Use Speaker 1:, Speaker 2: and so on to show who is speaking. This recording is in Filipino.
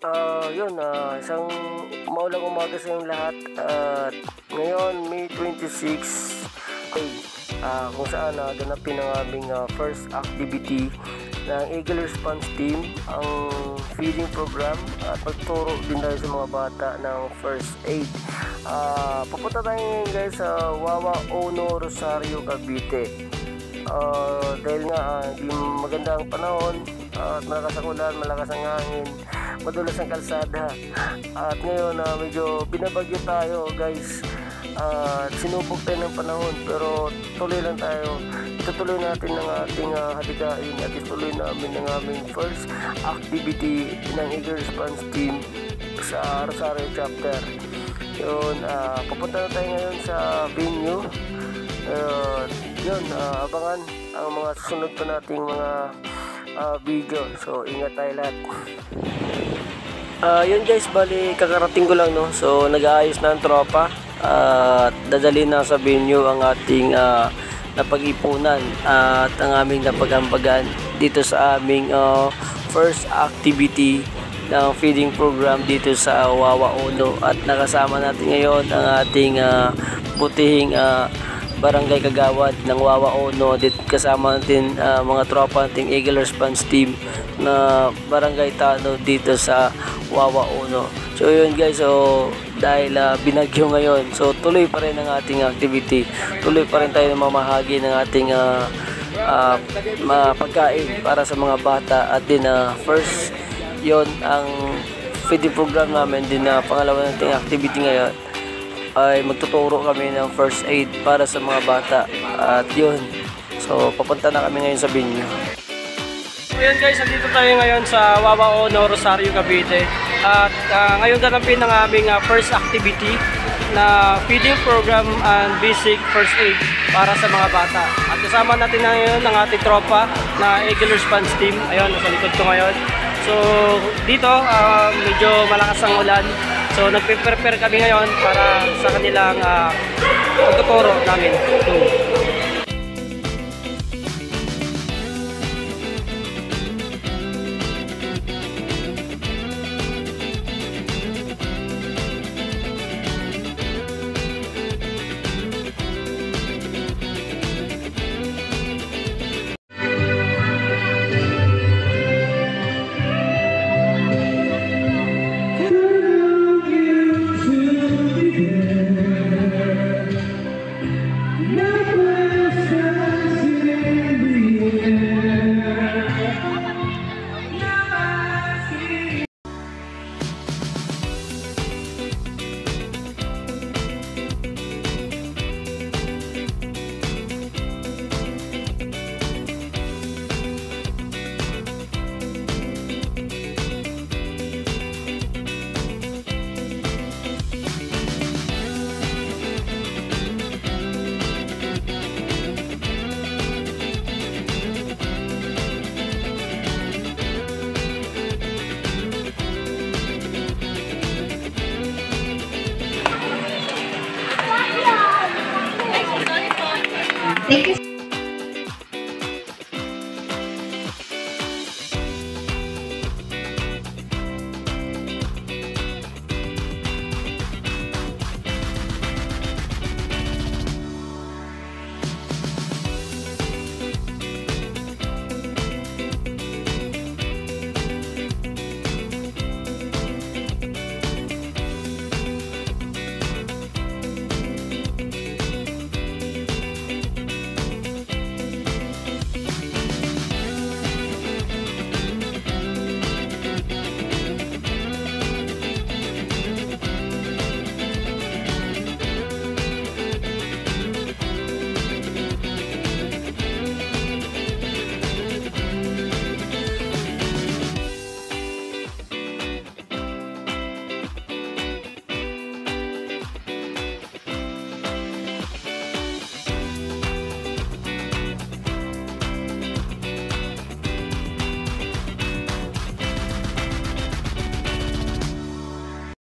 Speaker 1: Ah, yun, ah, isang maulang umaga sa inyong lahat. At ngayon, May 26, ay, ah, kung saan uh, ganapin ang aming ah, first activity ng Eagle Response Team, ang feeding program at pagturo din tayo sa mga bata ng first aid. Ah, papunta tayo ngayon guys sa Wawa Ono Rosario Cavite. Ah, dahil nga ah, di maganda ang panahon at malakas ang ulan, malakas ang hangin, madulas ang kalsada. At ngayon na medyo binabagyo tayo guys. At sinubok tayo ng panahon pero tuloy lang tayo. Itutuloy natin ang ating uh, hadikain at ituloy namin ang aming first activity ng Eagle Response Team sa Rosario Chapter. Yun, ah, papunta na tayo ngayon sa venue. Uh, yun, ah, abangan ang mga susunod pa nating mga ah, video. So, ingat tayo lahat. Ah, yun guys, bali kakarating ko lang no. So, nag-aayos na ang tropa at dadali na sa venue ang ating ah, napag-ipunan at ang aming napagambagan dito sa aming ah, first activity ng feeding program dito sa Wawa Uno at nakasama natin ngayon ang ating ah, butihing ah, barangay kagawad ng Wawa Uno dit kasama natin ah, mga tropa nating Eagle Response Team na barangay Tano dito sa Wawa Uno. So yun guys so dahil ah, binagyo ngayon so tuloy pa rin ang ating activity. Tuloy pa rin tayo mamahagi ng ating ah, mga pagkain para sa mga bata. At din ah, first yon ang feeding program namin. Din na pangalawa nating activity ngayon ay magtuturo kami ng first aid para sa mga bata. At yun so papunta na kami ngayon sa venue. So yun guys, nandito tayo ngayon sa Wawa Ono, Rosario, Cavite. At ah, ngayon ganapin ang aming ah, first activity na feeding program and basic first aid para sa mga bata. At kasama natin na ngayon ang ating tropa na Eagle Response Team. Ayun, nasa likod ko ngayon. So dito, ah, medyo malakas ang ulan so nagpe-prepare kami ngayon para sa kanilang uh, pagtuturo namin. So,
Speaker 2: apliques